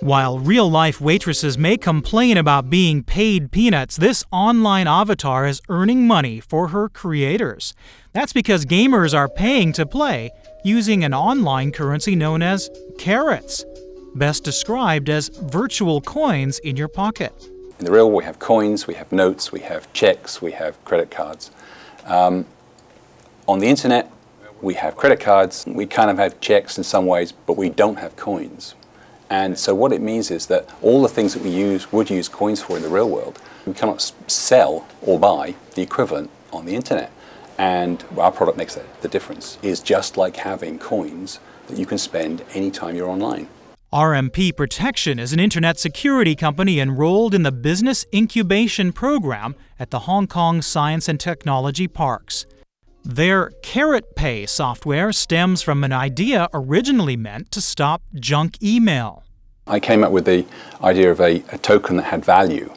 While real life waitresses may complain about being paid peanuts, this online avatar is earning money for her creators. That's because gamers are paying to play using an online currency known as carrots, best described as virtual coins in your pocket. In the real world, we have coins, we have notes, we have checks, we have credit cards. Um, on the internet, we have credit cards, we kind of have checks in some ways, but we don't have coins. And so what it means is that all the things that we use would use coins for in the real world, we cannot sell or buy the equivalent on the internet. And our product makes that the difference. Is just like having coins that you can spend anytime you're online. RMP Protection is an internet security company enrolled in the Business Incubation Program at the Hong Kong Science and Technology Parks. Their Carrot Pay software stems from an idea originally meant to stop junk email. I came up with the idea of a, a token that had value,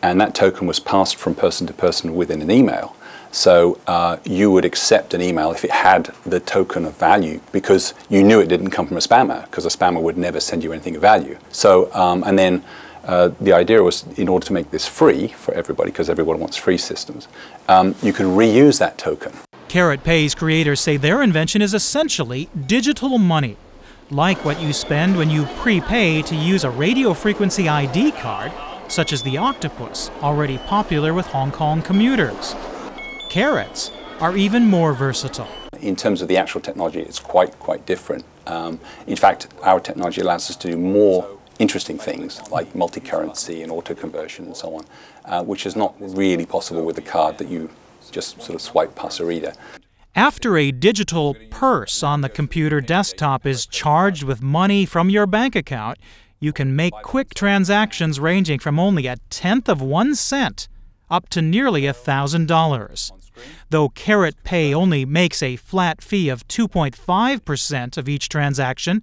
and that token was passed from person to person within an email. So uh, you would accept an email if it had the token of value because you knew it didn't come from a spammer because a spammer would never send you anything of value. So um, and then uh, the idea was in order to make this free for everybody because everyone wants free systems, um, you could reuse that token. Carrot Pay's creators say their invention is essentially digital money, like what you spend when you prepay to use a radio frequency ID card, such as the Octopus, already popular with Hong Kong commuters. Carrots are even more versatile. In terms of the actual technology, it's quite, quite different. Um, in fact, our technology allows us to do more interesting things like multi-currency and auto-conversion and so on, uh, which is not really possible with the card that you just sort of swipe past a reader. After a digital purse on the computer desktop is charged with money from your bank account, you can make quick transactions ranging from only a tenth of one cent up to nearly a $1,000. Though Carrot Pay only makes a flat fee of 2.5% of each transaction,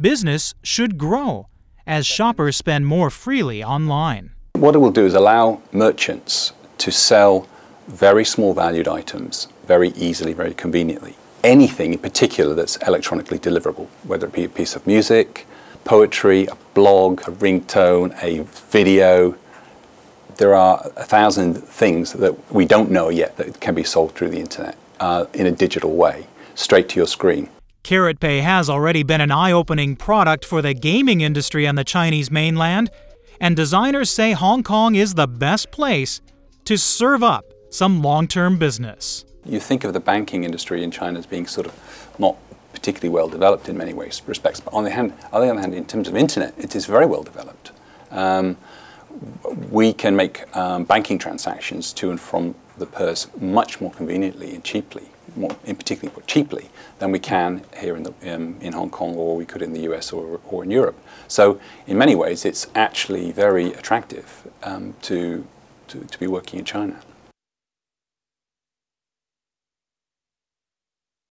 business should grow as shoppers spend more freely online. What it will do is allow merchants to sell very small valued items very easily, very conveniently. Anything in particular that's electronically deliverable, whether it be a piece of music, poetry, a blog, a ringtone, a video. There are a thousand things that we don't know yet that can be sold through the internet uh, in a digital way, straight to your screen. Carrot Pay has already been an eye opening product for the gaming industry on the Chinese mainland, and designers say Hong Kong is the best place to serve up some long term business. You think of the banking industry in China as being sort of not particularly well developed in many ways, respects, but on the, hand, on the other hand, in terms of internet, it is very well developed. Um, we can make um, banking transactions to and from the purse much more conveniently and cheaply, more, in particular cheaply, than we can here in, the, um, in Hong Kong or we could in the US or, or in Europe. So in many ways, it's actually very attractive um, to, to, to be working in China.